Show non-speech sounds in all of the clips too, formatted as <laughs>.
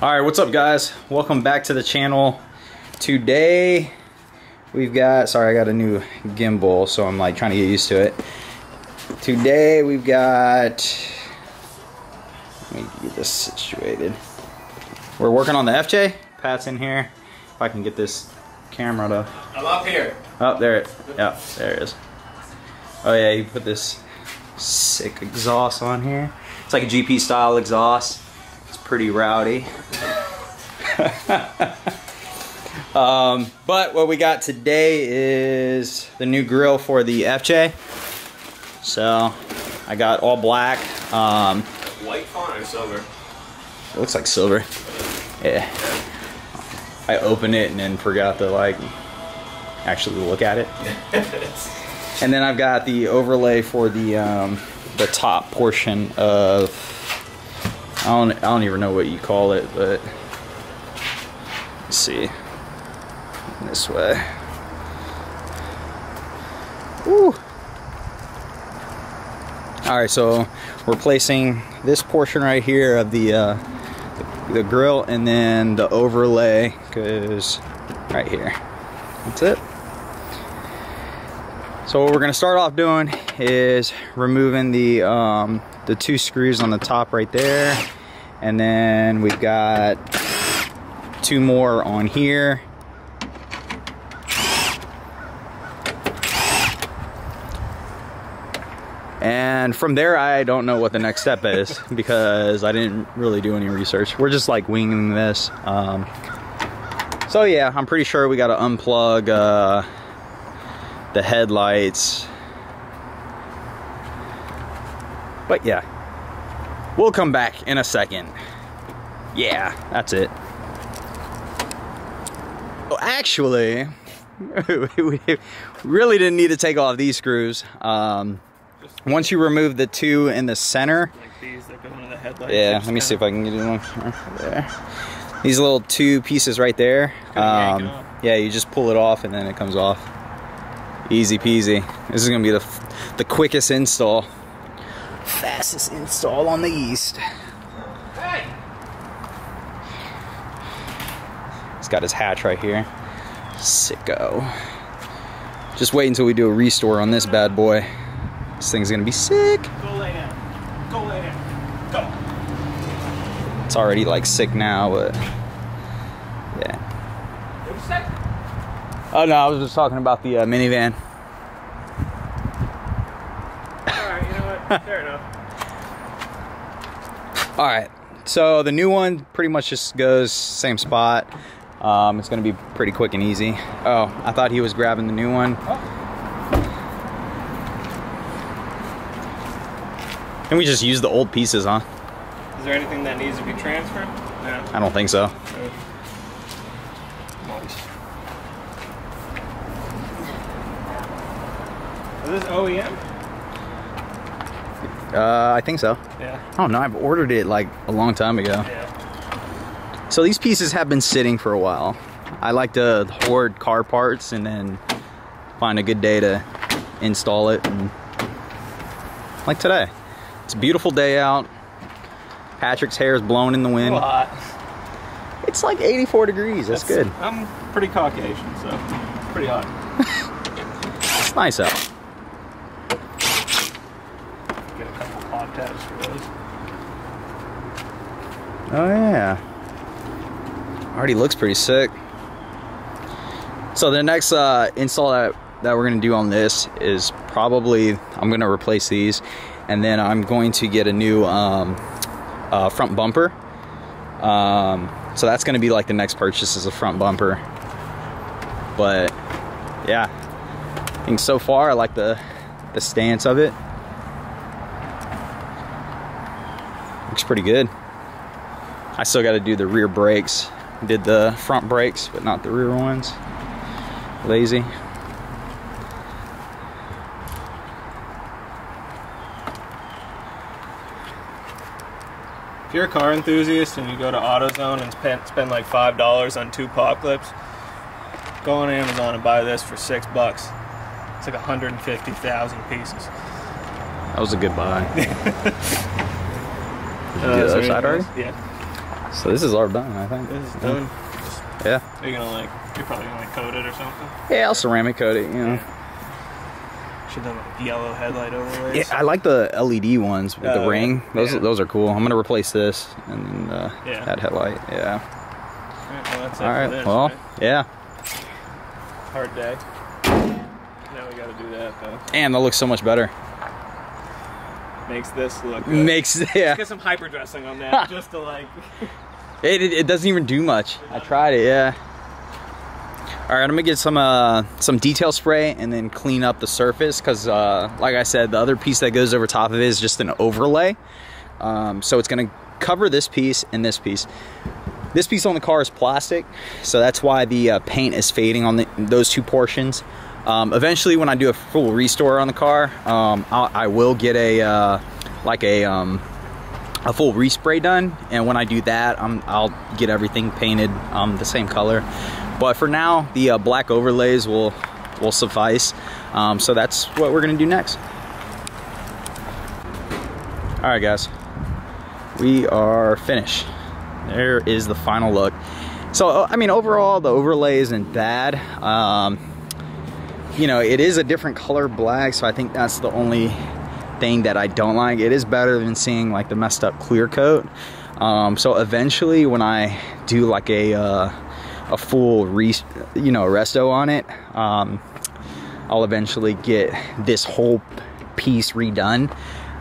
All right, what's up guys? Welcome back to the channel. Today we've got, sorry, I got a new gimbal, so I'm like trying to get used to it. Today we've got, let me get this situated. We're working on the FJ. Pat's in here. If I can get this camera to, I'm up here. oh, there it, yeah, there it is. Oh yeah, you put this sick exhaust on here. It's like a GP style exhaust. Pretty rowdy. <laughs> um, but what we got today is the new grill for the FJ. So I got all black. Um, White font or silver? it looks like silver. Yeah. I opened it and then forgot to like actually look at it. <laughs> And then I've got the overlay for the um, the top portion of don't I don't even know what you call it, but let's see this way. Woo. All right, so we're placing this portion right here of the uh, the grill, and then the overlay goes right here. That's it. So what we're gonna start off doing is removing the um, the two screws on the top right there, and then we've got two more on here. And from there, I don't know what the next step is <laughs> because I didn't really do any research. We're just like winging this. Um, so yeah, I'm pretty sure we got to unplug uh, the headlights. But yeah, we'll come back in a second. Yeah, that's it. Well, actually, <laughs> we really didn't need to take off these screws. Um, once you remove the two in the center, Like these that go into the headlights. yeah, let me see if I can get one there. These little two pieces right there. It Um, yeah, you just pull it off and then it comes off. Easy peasy. This is gonna be the the quickest install, fastest install on the East. Hey! He's got his hatch right here. Sicko. Just wait until we do a restore on this bad boy. This thing's gonna be sick. Go lay down. Go lay down. Go. It's already like sick now, but yeah. What'd you say? Oh no, I was just talking about the uh, minivan. Alright, you know what? Fair enough. All right, so the new one pretty much just goes same spot. Um, it's gonna be pretty quick and easy. Oh, I thought he was grabbing the new one. And we just use the old pieces, huh? Is there anything that needs to be transferred? No. I don't think so. Nice. Is this OEM? Uh, I think so. Yeah. Oh no, I've ordered it like a long time ago. Yeah. So these pieces have been sitting for a while. I like to hoard car parts and then find a good day to install it. And like today, it's a beautiful day out. Patrick's hair is blowing in the wind. hot. It's like 84 degrees. That's, good. I'm pretty Caucasian, so pretty hot. It's <laughs> nice out. Get a couple hot tabs for those. Oh yeah. Already looks pretty sick. So the next uh, install that, that we're gonna do on this is probably I'm gonna replace these, and then I'm going to get a new um, uh, front bumper. Um, so that's gonna be like the next purchase is a front bumper. But yeah, I think so far I like the the stance of it. Looks pretty good. I still got to do the rear brakes. Did the front brakes, but not the rear ones. Lazy. If you're a car enthusiast and you go to AutoZone and spend, spend like five dollars on two pop clips, go on Amazon and buy this for six bucks. It's like 150,000 pieces. That was a good buy. <laughs> Uh, the other side already? Yeah. So this is all done, I think. This is done. Yeah. Are you gonna like? You're probably gonna like coat it or something. Yeah, I'll ceramic coat it, you know. Should have like yellow headlight overlays. Yeah, I like the LED ones with the Oh, ring. Those yeah. those are cool. I'm gonna replace this and uh, Yeah. that headlight. Yeah. Alright, well, that's All this, Well, right? yeah. hard day. Now we gotta do that though. Damn, that looks so much better. Makes this look. Good. Makes <laughs> yeah. Get some hyper dressing on that, <laughs> just to like. <laughs> It, it, it doesn't even do much. I tried it, yeah. All right, I'm gonna get some uh, some detail spray and then clean up the surface because, uh, like I said, the other piece that goes over top of it is just an overlay. Um, so it's gonna cover this piece and this piece. This piece on the car is plastic, so that's why the uh, paint is fading on the, those two portions. Um, eventually, when I do a full restore on the car, um, I will get a uh, like a um, a full respray done. And when I do that I'm, I'll get everything painted um, the same color. But for now the uh, black overlays will will suffice. Um, so that's what we're gonna do next. All right guys. We are finished. There is the final look. So uh, I mean overall the overlay isn't bad. Um, you know it is a different color black so I think that's the only thing that I don't like. It is better than seeing like the messed up clear coat. Um, so eventually, when I do like a uh, a full re you know resto on it, um, I'll eventually get this whole piece redone.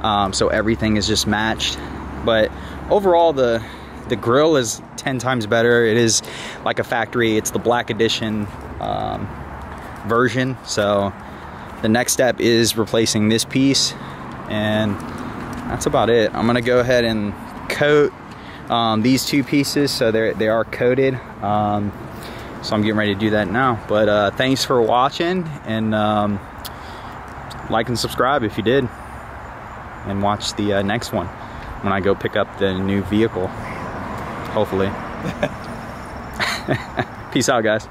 Um, so everything is just matched. But overall, the the grill is 10 times better. It is like a factory. It's the black edition um, version. So the next step is replacing this piece and that's about it. I'm gonna go ahead and coat um, these two pieces so they they are coated. Um, so i'm getting ready to do that now. But uh, thanks for watching and um, like and subscribe if you did and watch the uh, next one when i go pick up the new vehicle. Hopefully. <laughs> Peace out guys